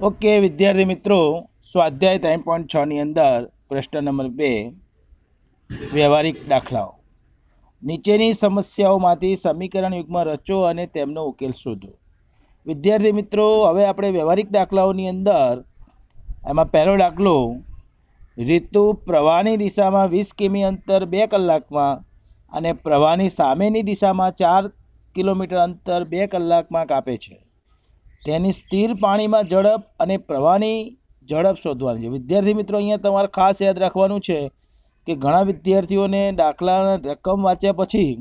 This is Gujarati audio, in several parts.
ઓકે, વિદ્યાર્થી મિત્રો, સ્વાધ્યાય ત્રણ પોઈન્ટ છની અંદર પ્રશ્ન નંબર બે, વ્યવહારિક દાખલાઓ. નીચેની સમસ્યાઓમાંથી સમીકરણ યુગમાં રચો અને તેમનો ઉકેલ શોધો. વિદ્યાર્થી મિત્રો, હવે આપણે વ્યવહારિક દાખલાઓની અંદર, એમાં પહેલો દાખલો, ઋતુ પ્રવાહની દિશામાં વીસ કિમી અંતર બે કલાકમાં અને પ્રવાહની સામેની દિશામાં ચાર કિલોમીટર અંતર બે કલાકમાં કાપે છે. તેની સ્થિર પાણીમાં ઝડપ અને પ્રવાહની ઝડપ શોધવાની છે. વિદ્યાર્થી મિત્રો, અહીંયા તમારે ખાસ યાદ રાખવાનું છે કે ઘણા વિદ્યાર્થીઓને દાખલાના રકમ વાંચ્યા પછી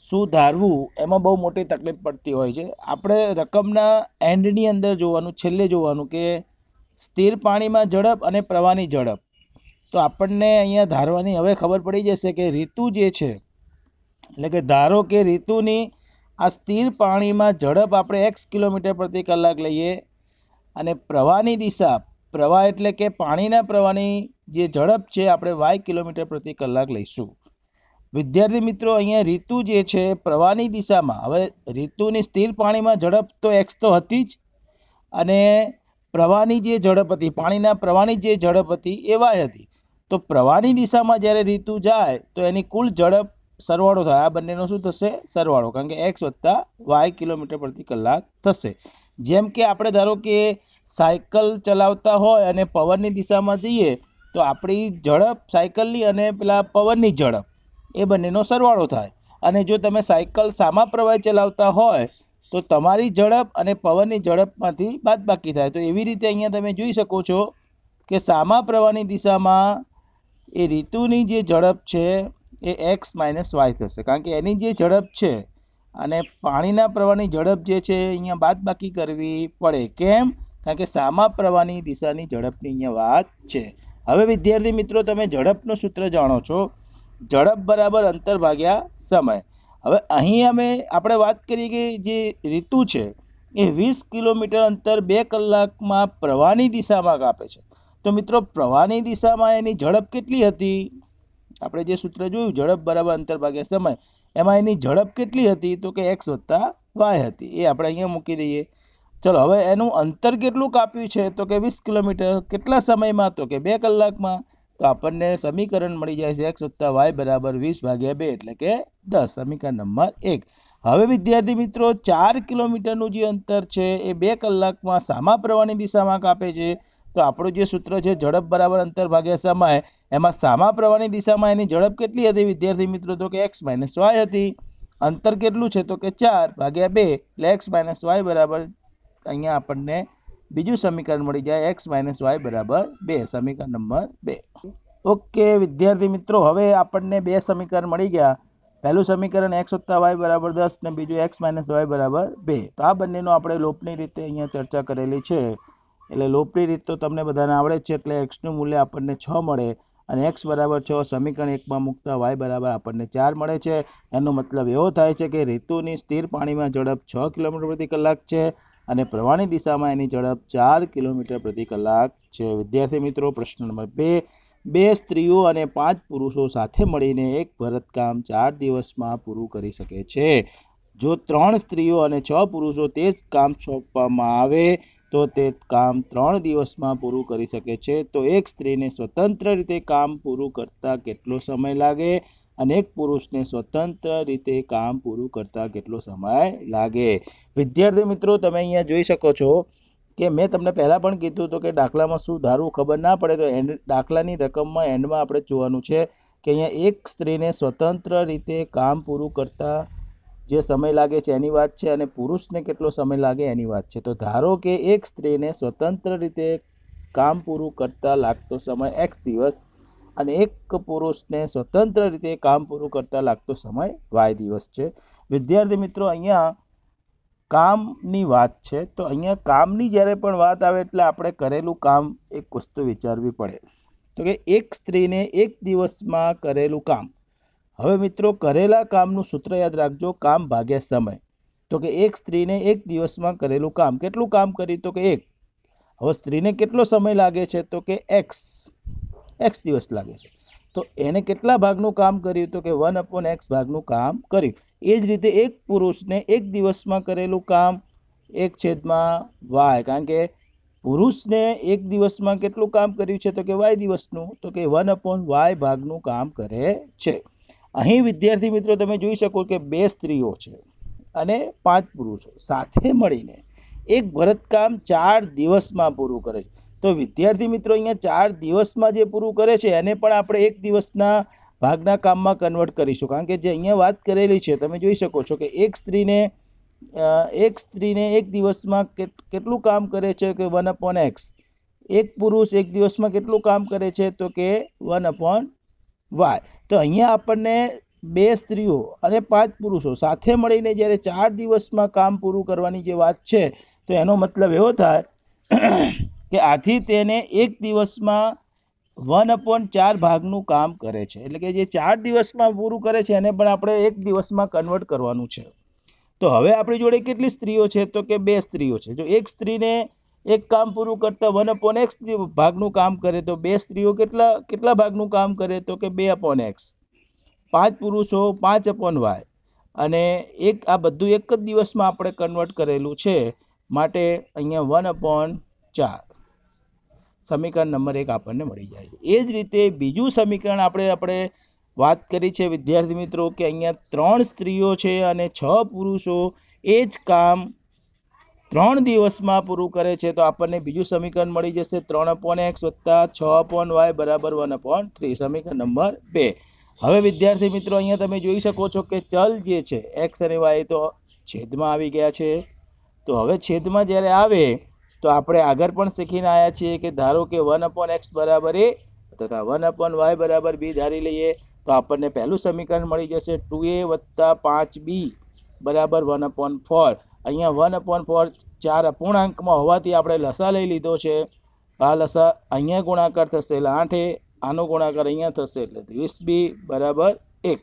શું ધારવું એમાં બહુ મોટી તકલીફ પડતી હોય છે. આપણે રકમના એન્ડની અંદર જોવાનું, છેલ્લે જોવાનું કે સ્થિર પાણીમાં ઝડપ અને પ્રવાહની ઝડપ. તો આપણને અહીંયા ધારવાની હવે ખબર પડી જશે કે ઋતુ જે છે, એટલે કે ધારો કે ઋતુની આ સ્થિર પાણીમાં ઝડપ આપણે એક્સ કિલોમીટર પ્રતિ કલાક લઈએ અને પ્રવાહની દિશા, પ્રવાહ એટલે કે પાણીના પ્રવાહની જે ઝડપ છે, આપણે વાય કિલોમીટર પ્રતિ કલાક લઈશું. વિદ્યાર્થી મિત્રો, અહીંયા ઋતુ જે છે, પ્રવાહની દિશામાં, હવે ઋતુની સ્થિર પાણીમાં ઝડપ તો એક્સ તો હતી જ, અને પ્રવાહની જે ઝડપ હતી, પાણીના પ્રવાહની જે ઝડપ હતી, એ વાય હતી. તો પ્રવાહની દિશામાં જ્યારે ઋતુ જાય, તો એની કુલ ઝડપ સરવાળો થાય. આ બંનેનો શું થશે? સરવાળો. કારણ કે એક્સ વત્તા વાય કિલોમીટર પ્રતિ કલાક થશે. જેમ કે આપણે ધારો કે સાયકલ ચલાવતા હોય અને પવનની દિશામાં જઈએ, તો આપણી ઝડપ સાયકલની અને પેલા પવનની ઝડપ, એ બંનેનો સરવાળો થાય. અને જો તમે સાયકલ સામા પ્રવાહે ચલાવતા હોય, તો તમારી ઝડપ અને પવનની ઝડપમાંથી બાદબાકી થાય. તો એવી રીતે અહીંયા તમે જોઈ શકો છો કે સામા પ્રવાહની દિશામાં એ ઋતુની જે ઝડપ છે એ એક્સ માઇનસ વાય થશે. કારણ કે એની જે ઝડપ છે અને પાણીના પ્રવાહની ઝડપ જે છે અહીંયા બાદબાકી કરવી પડે. કેમ? કારણ કે સામા પ્રવાહની દિશાની ઝડપની અહીંયા વાત છે. હવે વિદ્યાર્થી મિત્રો, તમે ઝડપનું સૂત્ર જાણો છો. ઝડપ બરાબર અંતર ભાગ્યા સમય. હવે અહીં અમે, આપણે વાત કરી કે જે ઋતુ છે, એ વીસ કિલોમીટર અંતર બે કલાકમાં પ્રવાહની દિશામાં કાપે છે. તો મિત્રો, પ્રવાહની દિશામાં એની ઝડપ કેટલી હતી? આપણે જે સૂત્ર જોયું, ઝડપ બરાબર અંતર ભાગ્યા સમય, એમાં એની ઝડપ કેટલી હતી? તો કે એક્સ વત્તા વાય હતી. એ આપણે અહીંયા મૂકી દઈએ. ચલો, હવે એનું અંતર કેટલું કાપ્યું છે? તો કે વીસ કિલોમીટર. કેટલા સમયમાં? તો કે બે કલાકમાં. તો આપણને સમીકરણ મળી જાય છે એક્સ વત્તા વાય બરાબર વીસ ભાગ્યા બે, એટલે કે દસ. સમીકરણ નંબર એક. હવે વિદ્યાર્થી મિત્રો, ચાર કિલોમીટરનું જે અંતર છે, એ બે કલાકમાં સામા પ્રવાહની દિશામાં કાપે છે. તો આપણું જે સૂત્ર છે ઝડપ બરાબર અંતર ભાગ્યા સમય, એમાં સામા પ્રવાહની દિશામાં એની ઝડપ કેટલી હતી? વિદ્યાર્થી મિત્રો, તો કે એક્સ માઇનસ વાય હતી. અંતર કેટલું છે? તો કે ચાર ભાગ્યા બે, એટલે એક્સ માઇનસ વાય બરાબર અહીંયા આપણને બીજું સમીકરણ મળી જાય એક્સ માઇનસ વાય બરાબર બે, સમીકરણ નંબર બે. ઓકે, વિદ્યાર્થી મિત્રો, હવે આપણને બે સમીકરણ મળી ગયા. પહેલું સમીકરણ એક્સ વત્તા વાય બરાબર દસ ને બીજું એક્સ માઇનસ વાય બરાબર બે. તો આ બંનેનો આપણે લોપની રીતે અહીંયા ચર્ચા કરેલી છે. એટલે લોપની રીત તો તમને બધાને આવડે છે, એટલે એક્સનું મૂલ્ય આપણને છ મળે અને એક્સ બરાબર છ, સમીકરણ એકમાં મૂકતા વાય બરાબર આપણને ચાર મળે છે. એનો મતલબ એવો થાય છે કે ઋતુની સ્થિર પાણીમાં ઝડપ છ કિલોમીટર પ્રતિ કલાક છે અને પ્રવાહની દિશામાં એની ઝડપ ચાર કિલોમીટર પ્રતિ કલાક છે. વિદ્યાર્થી મિત્રો, પ્રશ્ન નંબર બે. બે સ્ત્રીઓ અને પાંચ પુરુષો સાથે મળીને એક ભરતકામ ચાર દિવસમાં પૂરું કરી શકે છે. જો ત્રણ સ્ત્રીઓ અને છ પુરુષો તે જ કામ સોંપવામાં આવે તો તે કામ ત્રણ દિવસમાં પૂરું કરી શકે છે. તો એક સ્ત્રીને સ્વતંત્ર રીતે કામ પૂરું કરતાં કેટલો સમય લાગે? અને એક પુરુષને સ્વતંત્ર રીતે કામ પૂરું કરતાં કેટલો સમય લાગે? વિદ્યાર્થી મિત્રો, તમે અહીંયા જોઈ શકો છો કે મેં તમને પહેલાં પણ કીધું હતું કે દાખલામાં શું ધારવું ખબર ના પડે, તો એન્ડ દાખલાની રકમમાં એન્ડમાં આપણે જોવાનું છે કે અહીંયા એક સ્ત્રીને સ્વતંત્ર રીતે કામ પૂરું કરતાં જે સમય લાગે છે એની વાત છે અને પુરુષને કેટલો સમય લાગે એની વાત છે. તો ધારો કે એક સ્ત્રીને સ્વતંત્ર રીતે કામ પૂરું કરતાં લાગતો સમય એક્સ દિવસ અને એક પુરુષને સ્વતંત્ર રીતે કામ પૂરું કરતાં લાગતો સમય વાય દિવસ છે. વિદ્યાર્થી મિત્રો, અહીંયા કામની વાત છે. તો અહીંયા કામની જ્યારે પણ વાત આવે એટલે આપણે કરેલું કામ એક વસ્તુ વિચારવી પડે. તો કે એક સ્ત્રીને એક દિવસમાં કરેલું કામ હવે મિત્રો, કરેલા કામનું સૂત્ર યાદ રાખજો. કામ ભાગ્યા સમય. તો કે એક સ્ત્રીને એક દિવસમાં કરેલું કામ. કેટલું કામ કર્યું? તો કે એક. હવે સ્ત્રીને કેટલો સમય લાગે છે? તો કે એક્સ એક્સ દિવસ લાગે છે. તો એને કેટલા ભાગનું કામ કર્યું? તો કે વન અપોન એક્સ ભાગનું કામ કર્યું. એ જ રીતે એક પુરુષને એક દિવસમાં કરેલું કામ એક છેદમાં વાય કારણ કે પુરુષને એક દિવસમાં કેટલું કામ કર્યું છે? તો કે વાય દિવસનું. તો કે વન અપોન વાય ભાગનું કામ કરે છે. અહીં વિદ્યાર્થી મિત્રો તમે જોઈ શકો કે બે સ્ત્રીઓ છે અને પાંચ પુરુષો સાથે મળીને એક ભરતકામ ચાર દિવસમાં પૂરું કરે છે. તો વિદ્યાર્થી મિત્રો અહીંયા ચાર દિવસમાં જે પૂરું કરે છે, એને પણ આપણે એક દિવસના ભાગના કામમાં કન્વર્ટ કરીશું. કારણ કે જે અહીંયા વાત કરેલી છે, તમે જોઈ શકો છો કે એક સ્ત્રીને એક સ્ત્રીને એક દિવસમાં કેટ- કેટલું કામ કરે છે કે વન અપોન એક્સ એક પુરુષ એક દિવસમાં કેટલું કામ કરે છે તો કે વન અપોન વાય તો અહીંયા આપણને બે સ્ત્રીઓ અને પાંચ પુરુષો સાથે મળીને જ્યારે ચાર દિવસમાં કામ પૂરું કરવાની જે વાત છે, તો એનો મતલબ એવો થાય કે આથી તેને એક દિવસમાં વન અપોન ચાર ભાગનું કામ કરે છે. એટલે કે જે ચાર દિવસમાં પૂરું કરે છે, એને પણ આપણે એક દિવસમાં કન્વર્ટ કરવાનું છે. તો હવે આપણી જોડે કેટલી સ્ત્રીઓ છે? તો કે બે સ્ત્રીઓ છે. જો એક સ્ત્રીને એક કામ પૂરું કરતા વન અપોન એક્સ ભાગનું કામ કરે તો બે સ્ત્રીઓ કેટલા કેટલા ભાગનું કામ કરે તો કે બે અપોન એક્સ પાંચ પુરુષો, પાંચ અપોન વાય અને એક, આ બધું એક જ દિવસમાં આપણે કન્વર્ટ કરેલું છે. માટે અહીંયા વન અપોન ચાર. સમીકરણ નંબર એક આપણને મળી જાય છે. એ જ રીતે બીજું સમીકરણ આપણે આપણે વાત કરી છે વિદ્યાર્થી મિત્રો કે અહીંયા ત્રણ સ્ત્રીઓ છે અને છ પુરુષો. એ જ કામ ત્રણ દિવસમાં પૂરું કરે છે, તો આપણને બીજું સમીકરણ મળી જશે ત્રણ અપોન એક્સ વત્તા છ અપોન વાય બરાબર વન અપોન થ્રી સમીકરણ નંબર બે. હવે વિદ્યાર્થી મિત્રો, અહીંયા તમે જોઈ શકો છો કે ચલ જે છે, એક્સ અને વાય તો છેદમાં આવી ગયા છે. તો હવે છેદમાં જ્યારે આવે, તો આપણે આગળ પણ શીખીને આવ્યા છીએ કે ધારો કે વન અપોન એક્સ બરાબર એ, તથા વન અપોન વાય બરાબર બી ધારી લઈએ, તો આપણને પહેલું સમીકરણ મળી જશે ટુ એ વત્તા પાંચ બી બરાબર વન અપોન ફોર. અહીંયા વન અપોન ફોર ચાર અપૂર્ણાંકમાં હોવાથી આપણે લસા લઈ લીધો છે. આ લસા અહીંયા ગુણાકાર થશે, એટલે આઠે આનો ગુણાકાર અહીંયા થશે, એટલે વીસ બી બરાબર એક.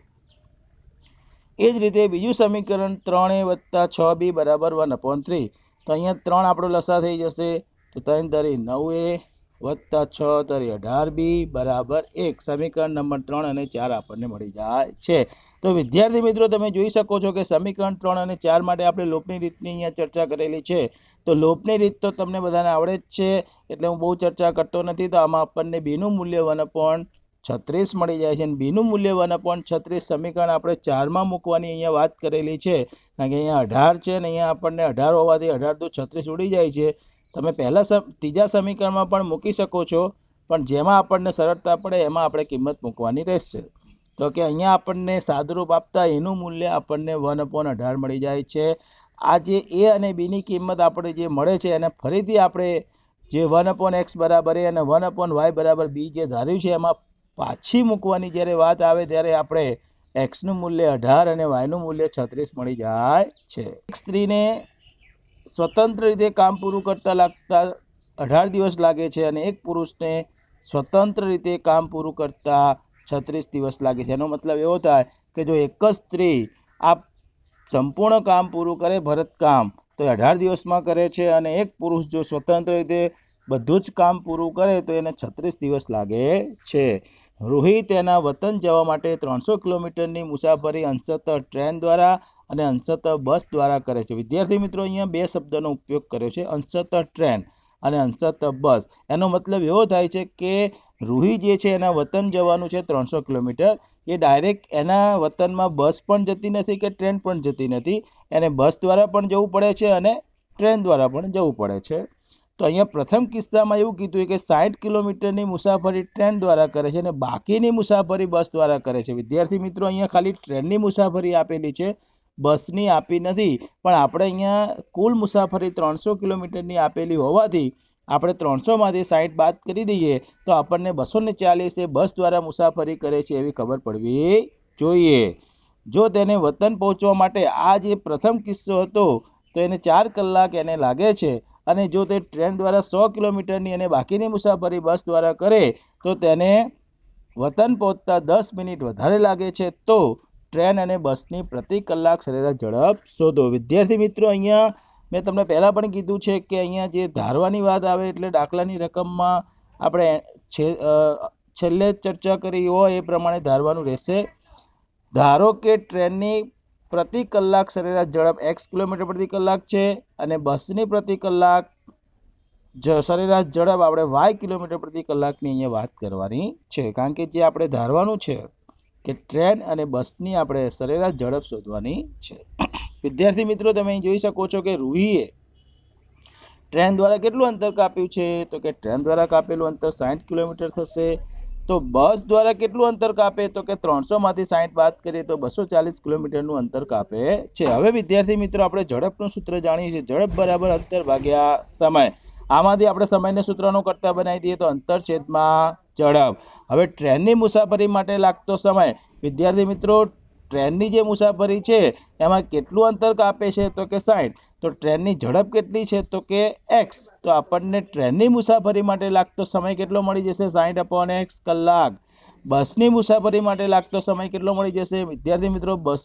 એ જ રીતે બીજું સમીકરણ ત્રણ વત્તા છ બી બરાબર વન અપોન થ્રી તો અહીંયા ત્રણ આપણો લસા થઈ જશે. તો ત્રણ તરી નવ એ વત્તા છ તરી અઢાર બી બરાબર એક. સમીકરણ નંબર ત્રણ અને ચાર આપણને મળી જાય છે. તો વિદ્યાર્થી મિત્રો, તમે જોઈ શકો છો કે સમીકરણ ત્રણ અને ચાર માટે આપણે લોપની રીતની અહીંયા ચર્ચા કરેલી છે. તો લોપની રીત તો તમને બધાને આવડે જ છે, એટલે હું બહુ ચર્ચા કરતો નથી. તો આમાં આપણને બીનું મૂલ્ય વન અપોન છત્રીસ મળી જાય છે. અને બીનું મૂલ્ય વન અપોન છત્રીસ સમીકરણ આપણે ચારમાં મૂકવાની અહીંયા વાત કરેલી છે. કારણ કે અહીંયા અઢાર છે ને અહીંયા આપણને અઢાર હોવાથી અઢાર તો છત્રીસ ઉડી જાય છે. તમે પહેલાં ત્રીજા સમીકરણમાં પણ મૂકી શકો છો, પણ જેમાં આપણને સરળતા પડે એમાં આપણે કિંમત મૂકવાની રહેશે. તો કે અહીંયા આપણને સાદુરૂપ આપતા એનું મૂલ્ય આપણને વન અપોન અઢાર મળી જાય છે. આ જે એ અને બીની કિંમત આપણે જે મળે છે એને ફરીથી આપણે જે વન અપોન એક્સ બરાબર એ અને વન અપોન વાય બરાબર બી જે ધાર્યું છે એમાં પાછી મૂકવાની જ્યારે વાત આવે ત્યારે આપણે એક્સનું મૂલ્ય અઢાર અને વાયનું મૂલ્ય છત્રીસ મળી જાય છે. એક સ્ત્રીને સ્વતંત્ર રીતે કામ પૂરું કરતાં લાગતા અઢાર દિવસ લાગે છે અને એક પુરુષને સ્વતંત્ર રીતે કામ પૂરું કરતાં છત્રીસ દિવસ લાગે છે. એનો મતલબ એવો થાય કે જો એક જ સ્ત્રી આ સંપૂર્ણ કામ પૂરું કરે ભરતકામ તો એ અઢાર દિવસમાં કરે છે અને એક પુરુષ જો સ્વતંત્ર રીતે બધું જ કામ પૂરું કરે, તો એને છત્રીસ દિવસ લાગે છે. રોહિત તેના વતન જવા માટે ત્રણસો કિલોમીટરની મુસાફરી અંશતઃ ટ્રેન દ્વારા અને અંશત બસ દ્વારા કરે છે. વિદ્યાર્થી મિત્રો અહીંયા બે શબ્દનો ઉપયોગ કર્યો છે. અંશત ટ્રેન અને અંશત બસ. એનો મતલબ એવો થાય છે કે રૂહી જે છે એના વતન જવાનું છે ત્રણસો કિલોમીટર. એ ડાયરેક્ટ એના વતનમાં બસ પણ જતી નથી કે ટ્રેન પણ જતી નથી. એને બસ દ્વારા પણ જવું પડે છે અને ટ્રેન દ્વારા પણ જવું પડે છે. તો અહીંયા પ્રથમ કિસ્સામાં એવું કીધું કે સાઠ કિલોમીટરની મુસાફરી ટ્રેન દ્વારા કરે છે અને બાકીની મુસાફરી બસ દ્વારા કરે છે. વિદ્યાર્થી મિત્રો, અહીંયા ખાલી ટ્રેનની મુસાફરી આપેલી છે. બસની આપી નથી. પણ આપણે અહીંયા કુલ મુસાફરી ત્રણસો કિલોમીટરની આપેલી હોવાથી આપણે ત્રણસોમાંથી સાઠ બાદ કરી દઈએ તો આપણને બસો ને ચાલીસ એ બસ દ્વારા મુસાફરી કરે છે એવી ખબર પડવી જોઈએ. જો તેને વતન પહોંચવા માટે આ જે પ્રથમ કિસ્સો હતો, તો એને ચાર કલાક એને લાગે છે અને જો તે ટ્રેન દ્વારા સો કિલોમીટરની અને બાકીની મુસાફરી બસ દ્વારા કરે, તો તેને વતન પહોંચતા દસ મિનિટ વધારે લાગે છે તો ટ્રેન અને બસની પ્રતિ કલાક સરેરાશ ઝડપ શોધો. વિદ્યાર્થી મિત્રો, અહીંયા મેં તમને પહેલાં પણ કીધું છે કે અહીંયા જે ધારવાની વાત આવે એટલે દાખલાની રકમમાં આપણે છે છેલ્લે ચર્ચા કરી હોય એ પ્રમાણે ધારવાનું રહેશે. ધારો કે ટ્રેનની પ્રતિ કલાક સરેરાશ ઝડપ એક્સ કિલોમીટર પ્રતિ કલાક છે અને બસની પ્રતિ કલાક જ, સરેરાશ ઝડપ આપણે વાય કિલોમીટર પ્રતિ કલાકની અહીંયા વાત કરવાની છે. કારણ કે જે આપણે ધારવાનું છે કે ટ્રેન અને બસની આપણે સરેરાશ ઝડપ શોધવાની છે. વિદ્યાર્થી મિત્રો, તમે અહીં જોઈ શકો છો કે રૂહીએ ટ્રેન દ્વારા કેટલું અંતર કાપ્યું છે? તો કે ટ્રેન દ્વારા કાપેલું અંતર સાઠ કિલોમીટર થશે. તો બસ દ્વારા કેટલું અંતર કાપે? તો કે ત્રણસોમાંથી સાઠ બાદ કરીએ તો બસો ચાલીસ કિલોમીટરનું અંતર કાપે છે. હવે વિદ્યાર્થી મિત્રો, આપણે ઝડપનું સૂત્ર જાણીએ છીએ. ઝડપ બરાબર અંતર ભાગ્યા સમય. આમાંથી આપણે સમયને સૂત્રનો કરતા બનાવી દઈએ તો અંતર છેદમાં ઝડપ હવે ટ્રેનની મુસાફરી માટે લાગતો સમય. વિદ્યાર્થી મિત્રો, ટ્રેનની જે મુસાફરી છે, એમાં કેટલું અંતર કાપે છે તો કે સાઠ તો ટ્રેનની ઝડપ કેટલી છે તો કે એક્સ. તો આપણને ટ્રેનની મુસાફરી માટે લાગતો સમય કેટલો મળી જશે? સાઠ અપોન એક્સ કલાક. બસની મુસાફરી માટે લાગતો સમય કેટલો મળી જશે? વિદ્યાર્થી મિત્રો, બસ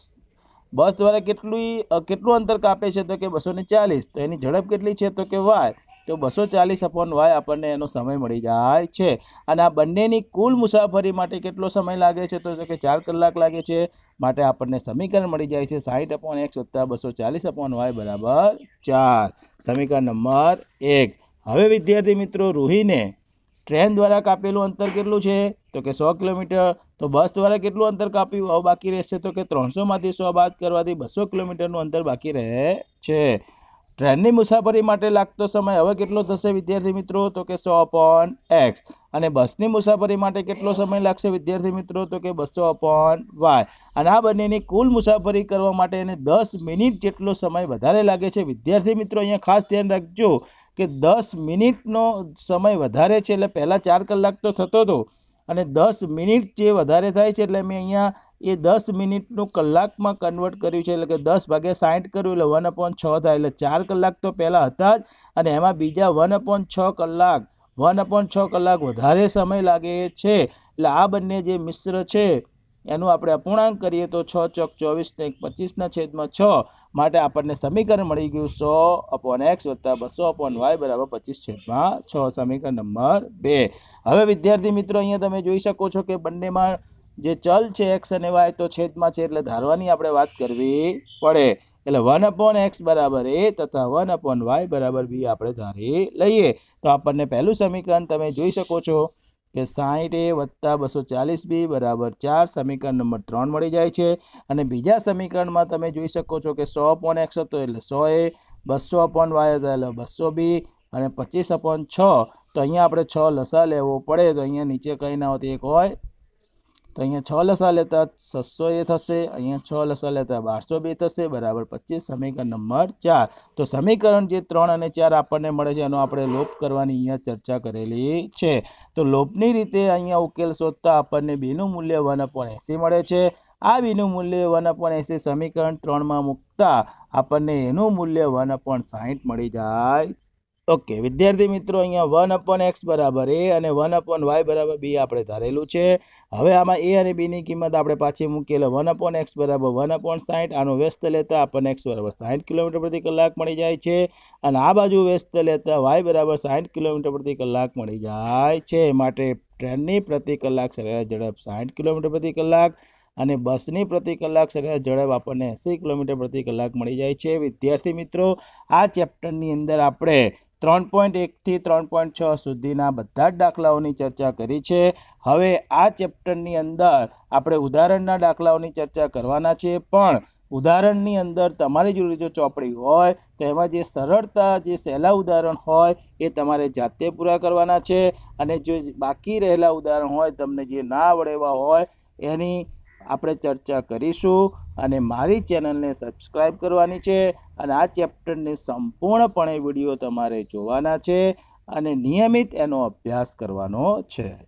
બસ દ્વારા કેટલું કેટલું અંતર કાપે છે તો કે બસો ચાલીસ. તો એની ઝડપ કેટલી છે તો કે વાય? તો બસો ચાલીસ અપોન વાય આપણને એનો સમય મળી જાય છે. અને આ બંનેની કુલ મુસાફરી માટે કેટલો સમય લાગે છે? તો કે ચાર કલાક લાગે છે. માટે આપણને સમીકરણ મળી જાય છે સાઠ અપોન એક્સ વત્તા બસો ચાલીસ અપોન વાય બરાબર ચાર. સમીકરણ નંબર એક. હવે વિદ્યાર્થી મિત્રો, રૂહીને ટ્રેન દ્વારા કાપેલું અંતર કેટલું છે? તો કે સો કિલોમીટર. તો બસ દ્વારા કેટલું અંતર કાપ્યું? બાકી રહેશે તો કે ત્રણસોમાંથી સો બાદ કરવાથી બસો કિલોમીટરનું અંતર બાકી રહે છે. ટ્રેનની મુસાફરી માટે લાગતો સમય હવે કેટલો થશે વિદ્યાર્થી મિત્રો? તો કે સો અપોન એક્સ અને બસની મુસાફરી માટે કેટલો સમય લાગશે વિદ્યાર્થી મિત્રો? તો કે બસો અપોન વાય અને આ બંનેની કુલ મુસાફરી કરવા માટે એને દસ મિનિટ જેટલો સમય વધારે લાગે છે. વિદ્યાર્થી મિત્રો, અહીંયા ખાસ ધ્યાન રાખજો કે દસ મિનિટનો સમય વધારે છે એટલે પહેલાં ચાર કલાક તો થતો હતો અને દસ મિનિટ જે વધારે થાય છે એટલે મેં અહીંયા એ દસ મિનિટનું કલાકમાં કન્વર્ટ કર્યું છે. એટલે કે દસ ભાગ્યા સાઠ કર્યું એટલે વન અપોન છ થાય. એટલે ચાર કલાક તો પહેલાં હતા જ. અને એમાં બીજા વન અપોન છ કલાક વન અપોન છ કલાક વધારે સમય લાગે છે. એટલે આ બંને જે મિશ્ર છે એનું આપણે અપૂર્ણાંક કરીએ તો છ ચોક ચોવીસ ને પચીસના છેદમાં છ માટે આપણને સમીકરણ મળી ગયું સો અપોન એક્સ વત્તા બસો અપોન વાય બરાબર પચીસ છેદમાં છ, સમીકરણ નંબર બે. હવે વિદ્યાર્થી મિત્રો, અહીંયા તમે જોઈ શકો છો કે બંનેમાં જે ચલ છે એક્સ અને વાય તો છેદમાં છે એટલે ધારવાની આપણે વાત કરવી પડે. એટલે વન અપોન એક્સ બરાબર એ તથા વન અપોન વાય બરાબર બી આપણે ધારી લઈએ. તો આપણને પહેલું સમીકરણ તમે જોઈ શકો છો. કે સાઠ એ વત્તા બસો ચાલીસ બી બરાબર ચાર સમીકરણ નંબર ત્રણ મળી જાય છે. અને બીજા સમીકરણમાં તમે જોઈ શકો છો કે સો અપોન એક્સ હતો એટલે સો એ બસો અપોન વાય હતા એટલે બસો બી અને પચીસ અપોન છ. તો અહીંયા આપણે છ લસા લેવો પડે તો અહીંયા નીચે કંઈ ના હોતી. એક હોય તો અહીંયા છ લસા લેતા છસો એ થશે, અહીંયા છ લસા લેતા બારસો બે થશે, બરાબર પચીસ, સમીકરણ નંબર ચાર. તો સમીકરણ જે ત્રણ અને ચાર આપણને મળે છે, એનો આપણે લોપ કરવાની અહીંયા ચર્ચા કરેલી છે. તો લોપની રીતે અહીંયા ઉકેલ શોધતા આપણને બીનું મૂલ્ય વન અપોન એંસી મળે છે. આ બીનું મૂલ્ય વન અપોન એંસી સમીકરણ ત્રણમાં મૂકતા આપણને એનું મૂલ્ય વન અપોન સાહીઠ મળી જાય ઓકે વિદ્યાર્થી મિત્રો, અહીંયા વન અપોન એક્સ બરાબર એ અને વન અપોન વાય બરાબર બી આપણે ધારેલું છે. હવે આમાં એ અને બીની કિંમત આપણે પાછી મૂકીએ. એટલે વન અપોન એક્સ બરાબર વન અપોન સાઠ આનું વ્યસ્ત લેતા આપણને એક્સ બરાબર સાઠ કિલોમીટર પ્રતિ કલાક મળી જાય છે. અને આ બાજુ વ્યસ્ત લેતા વાય બરાબર સાઠ કિલોમીટર પ્રતિ કલાક મળી જાય છે. માટે ટ્રેનની પ્રતિ કલાક સરેરાશ ઝડપ સાઠ કિલોમીટર પ્રતિ કલાક અને બસની પ્રતિ કલાક સરેરાશ ઝડપ આપણને એંસી કિલોમીટર પ્રતિ કલાક મળી જાય છે. વિદ્યાર્થી મિત્રો, આ ચેપ્ટરની અંદર આપણે ત્રણ પોઈન્ટ એકથી ત્રણ પોઈન્ટ છ સુધીના બધા જ દાખલાઓની ચર્ચા કરી છે. હવે આ ચેપ્ટરની અંદર આપણે ઉદાહરણના દાખલાઓની ચર્ચા કરવાના છે, પણ ઉદાહરણની અંદર તમારી જોડે જો ચોપડી હોય, તો એમાં જે સરળતા, જે સહેલા ઉદાહરણ હોય, એ તમારે જાતે પૂરા કરવાના છે. અને જો બાકી રહેલા ઉદાહરણ હોય, તમને જે ના આવડેવા હોય, એની આપણે ચર્ચા કરીશું અને મારી ચેનલને સબસ્ક્રાઈબ કરવાની છે અને આ ચેપ્ટરને સંપૂર્ણપણે વીડિયો તમારે જોવાના છે અને નિયમિત એનો અભ્યાસ કરવાનો છે.